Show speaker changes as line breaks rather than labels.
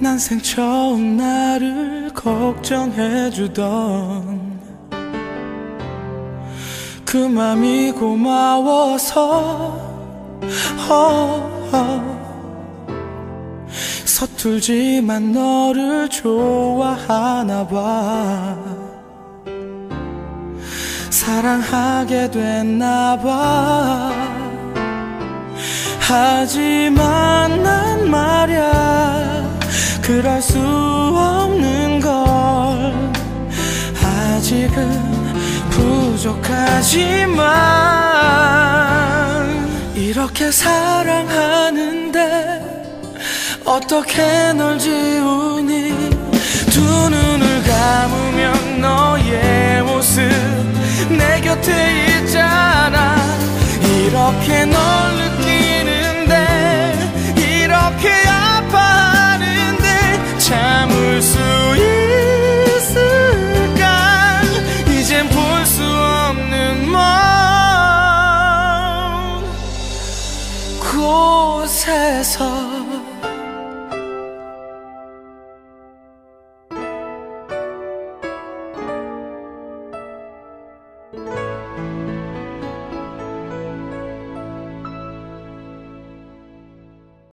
난생 처음 나를 걱정해주던 그 맘이 고마워서. 어, 어. 서툴지만 너를 좋아하나 봐. 사랑하게 됐나 봐. 하지만 수 없는 걸. 아직은 부족하지만 이렇게 사랑하는데 어떻게 널 지우니? 두 눈을 감으면 너의 모습 내 곁에 있잖아. 이렇게 널 곳에서